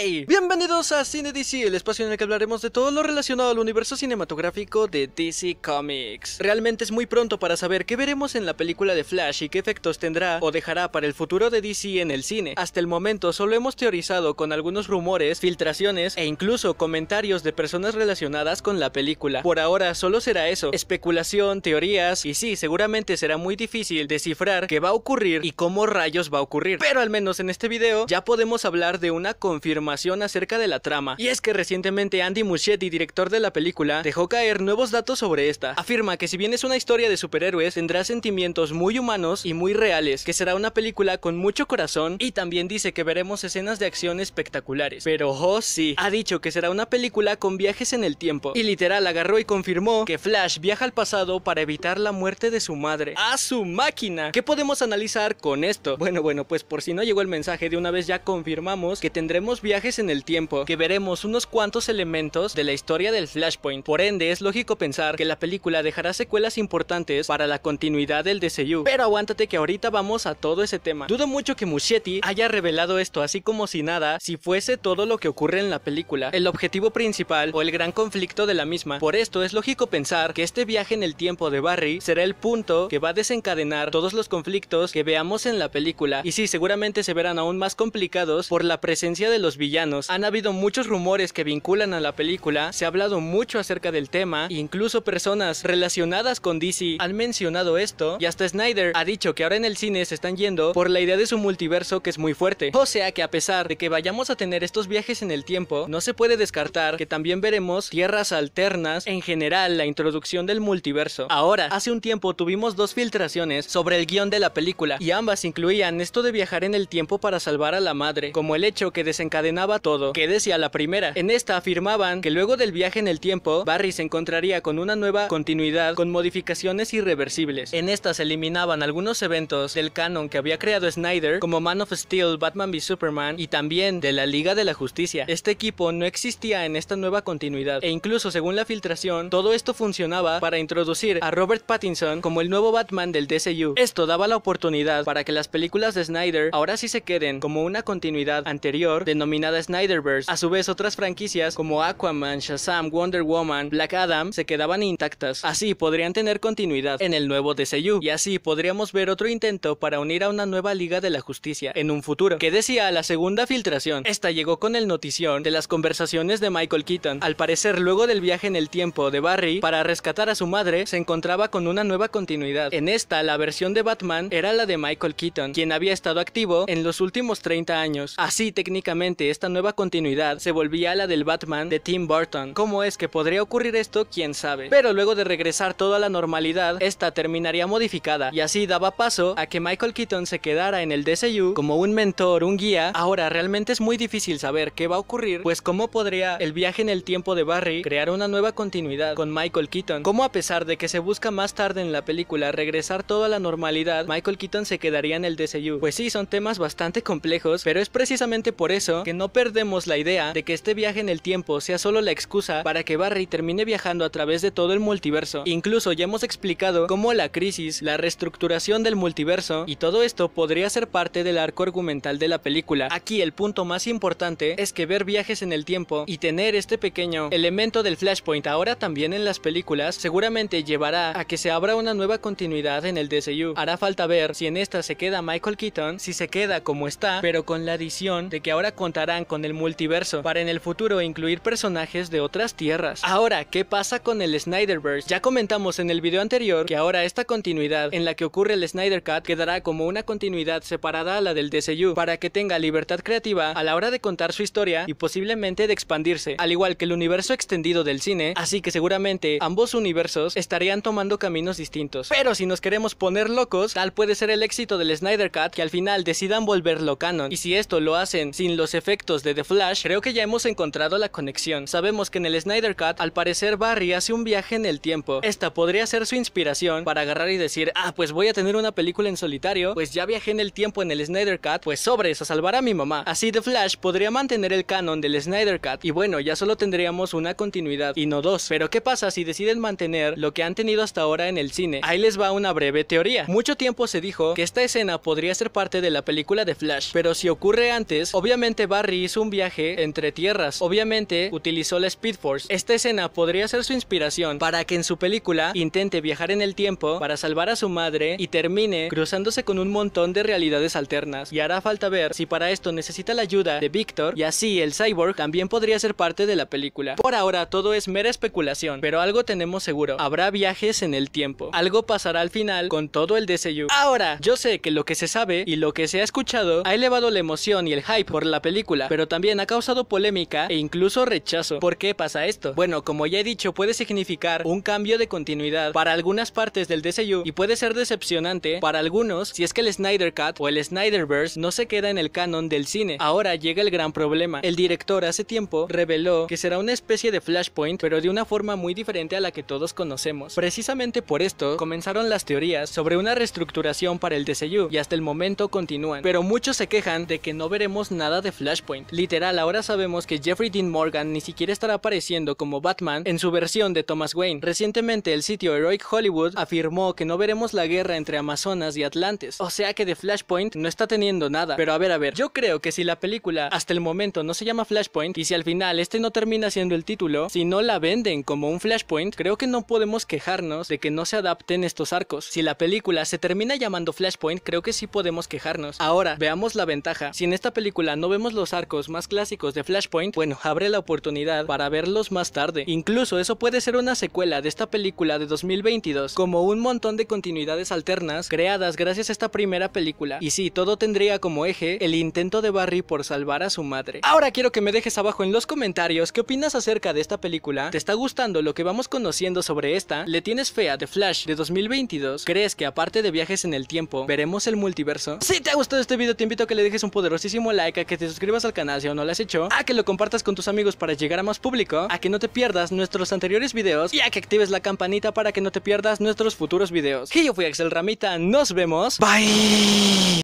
Bienvenidos a Cine DC, el espacio en el que hablaremos de todo lo relacionado al universo cinematográfico de DC Comics. Realmente es muy pronto para saber qué veremos en la película de Flash y qué efectos tendrá o dejará para el futuro de DC en el cine. Hasta el momento solo hemos teorizado con algunos rumores, filtraciones e incluso comentarios de personas relacionadas con la película. Por ahora solo será eso, especulación, teorías y sí, seguramente será muy difícil descifrar qué va a ocurrir y cómo rayos va a ocurrir. Pero al menos en este video ya podemos hablar de una confirmación acerca de la trama. Y es que recientemente Andy Muschietti, director de la película, dejó caer nuevos datos sobre esta. Afirma que si bien es una historia de superhéroes, tendrá sentimientos muy humanos y muy reales, que será una película con mucho corazón y también dice que veremos escenas de acción espectaculares. Pero oh sí, ha dicho que será una película con viajes en el tiempo. Y literal agarró y confirmó que Flash viaja al pasado para evitar la muerte de su madre. ¡A su máquina! ¿Qué podemos analizar con esto? Bueno, bueno, pues por si no llegó el mensaje, de una vez ya confirmamos que tendremos viajes en el tiempo, que veremos unos cuantos elementos de la historia del Flashpoint. Por ende, es lógico pensar que la película dejará secuelas importantes para la continuidad del DCU. Pero aguántate que ahorita vamos a todo ese tema. Dudo mucho que Muschietti haya revelado esto así como si nada, si fuese todo lo que ocurre en la película, el objetivo principal o el gran conflicto de la misma. Por esto es lógico pensar que este viaje en el tiempo de Barry será el punto que va a desencadenar todos los conflictos que veamos en la película. Y sí, seguramente se verán aún más complicados por la presencia de los villanos. Han habido muchos rumores que vinculan a la película, se ha hablado mucho acerca del tema, incluso personas relacionadas con DC han mencionado esto, y hasta Snyder ha dicho que ahora en el cine se están yendo por la idea de su multiverso que es muy fuerte. O sea que a pesar de que vayamos a tener estos viajes en el tiempo, no se puede descartar que también veremos tierras alternas, en general la introducción del multiverso. Ahora, hace un tiempo tuvimos dos filtraciones sobre el guion de la película, y ambas incluían esto de viajar en el tiempo para salvar a la madre, como el hecho que todo, que decía la primera. En esta afirmaban que luego del viaje en el tiempo, Barry se encontraría con una nueva continuidad con modificaciones irreversibles. En esta se eliminaban algunos eventos del canon que había creado Snyder, como Man of Steel, Batman v Superman y también de la Liga de la Justicia. Este equipo no existía en esta nueva continuidad, e incluso según la filtración, todo esto funcionaba para introducir a Robert Pattinson como el nuevo Batman del DCU. Esto daba la oportunidad para que las películas de Snyder ahora sí se queden como una continuidad anterior denominada Snyderverse. A su vez, otras franquicias como Aquaman, Shazam, Wonder Woman, Black Adam se quedaban intactas. Así podrían tener continuidad en el nuevo DCU y así podríamos ver otro intento para unir a una nueva Liga de la Justicia en un futuro. Que decía la segunda filtración. Esta llegó con el notición de las conversaciones de Michael Keaton. Al parecer, luego del viaje en el tiempo de Barry para rescatar a su madre, se encontraba con una nueva continuidad. En esta, la versión de Batman era la de Michael Keaton, quien había estado activo en los últimos 30 años. Así, técnicamente, esta nueva continuidad se volvía la del Batman de Tim Burton. ¿Cómo es que podría ocurrir esto? Quién sabe. Pero luego de regresar todo a la normalidad, esta terminaría modificada y así daba paso a que Michael Keaton se quedara en el DCU como un mentor, un guía. Ahora realmente es muy difícil saber qué va a ocurrir, pues cómo podría el viaje en el tiempo de Barry crear una nueva continuidad con Michael Keaton. Cómo a pesar de que se busca más tarde en la película regresar todo a la normalidad, Michael Keaton se quedaría en el DCU. Pues sí, son temas bastante complejos, pero es precisamente por eso que no perdemos la idea de que este viaje en el tiempo sea solo la excusa para que Barry termine viajando a través de todo el multiverso. Incluso ya hemos explicado cómo la crisis, la reestructuración del multiverso y todo esto podría ser parte del arco argumental de la película. Aquí el punto más importante es que ver viajes en el tiempo y tener este pequeño elemento del Flashpoint ahora también en las películas seguramente llevará a que se abra una nueva continuidad en el DCU. Hará falta ver si en esta se queda Michael Keaton, si se queda como está, pero con la adición de que ahora con el multiverso para en el futuro incluir personajes de otras tierras. Ahora, ¿qué pasa con el Snyderverse? Ya comentamos en el video anterior que ahora esta continuidad en la que ocurre el Snyder Cut quedará como una continuidad separada a la del DCU para que tenga libertad creativa a la hora de contar su historia y posiblemente de expandirse, al igual que el universo extendido del cine, así que seguramente ambos universos estarían tomando caminos distintos. Pero si nos queremos poner locos, tal puede ser el éxito del Snyder Cut que al final decidan volverlo canon. Y si esto lo hacen sin los efectos de The Flash, creo que ya hemos encontrado la conexión. Sabemos que en el Snyder Cut, al parecer Barry hace un viaje en el tiempo. Esta podría ser su inspiración para agarrar y decir, ah, pues voy a tener una película en solitario, pues ya viajé en el tiempo en el Snyder Cut, pues sobres a salvar a mi mamá. Así The Flash podría mantener el canon del Snyder Cut y bueno, ya solo tendríamos una continuidad y no dos. Pero ¿qué pasa si deciden mantener lo que han tenido hasta ahora en el cine? Ahí les va una breve teoría. Mucho tiempo se dijo que esta escena podría ser parte de la película de Flash, pero si ocurre antes, obviamente Barry Hizo un viaje entre tierras. Obviamente utilizó la Speed Force. Esta escena podría ser su inspiración para que en su película intente viajar en el tiempo para salvar a su madre y termine cruzándose con un montón de realidades alternas. Y hará falta ver si para esto necesita la ayuda de Victor y así el cyborg también podría ser parte de la película. Por ahora todo es mera especulación, pero algo tenemos seguro. Habrá viajes en el tiempo. Algo pasará al final con todo el DCU. Ahora, yo sé que lo que se sabe y lo que se ha escuchado ha elevado la emoción y el hype por la película, pero también ha causado polémica e incluso rechazo. ¿Por qué pasa esto? Bueno, como ya he dicho, puede significar un cambio de continuidad para algunas partes del DCU y puede ser decepcionante para algunos si es que el Snyder Cut o el Snyderverse no se queda en el canon del cine. Ahora llega el gran problema. El director hace tiempo reveló que será una especie de Flashpoint, pero de una forma muy diferente a la que todos conocemos. Precisamente por esto comenzaron las teorías sobre una reestructuración para el DCU y hasta el momento continúan. Pero muchos se quejan de que no veremos nada de Flashpoint. Literal, ahora sabemos que Jeffrey Dean Morgan ni siquiera estará apareciendo como Batman en su versión de Thomas Wayne. Recientemente el sitio Heroic Hollywood afirmó que no veremos la guerra entre Amazonas y Atlantes. O sea que de Flashpoint no está teniendo nada. Pero a ver, a ver, yo creo que si la película hasta el momento no se llama Flashpoint y si al final este no termina siendo el título, si no la venden como un Flashpoint, creo que no podemos quejarnos de que no se adapten estos arcos. Si la película se termina llamando Flashpoint, creo que sí podemos quejarnos. Ahora, veamos la ventaja. Si en esta película no vemos los arcos más clásicos de Flashpoint, bueno, abre la oportunidad para verlos más tarde. Incluso eso puede ser una secuela de esta película de 2022, como un montón de continuidades alternas creadas gracias a esta primera película. Y sí, todo tendría como eje el intento de Barry por salvar a su madre. Ahora quiero que me dejes abajo en los comentarios qué opinas acerca de esta película. ¿Te está gustando lo que vamos conociendo sobre esta? ¿Le tienes fe a The Flash de 2022? ¿Crees que aparte de viajes en el tiempo, veremos el multiverso? Si te ha gustado este video, te invito a que le dejes un poderosísimo like, a que te suscribas al canal si aún no lo has hecho, a que lo compartas con tus amigos para llegar a más público, a que no te pierdas nuestros anteriores videos y a que actives la campanita para que no te pierdas nuestros futuros videos. Y yo fui Axel Ramita, nos vemos. Bye.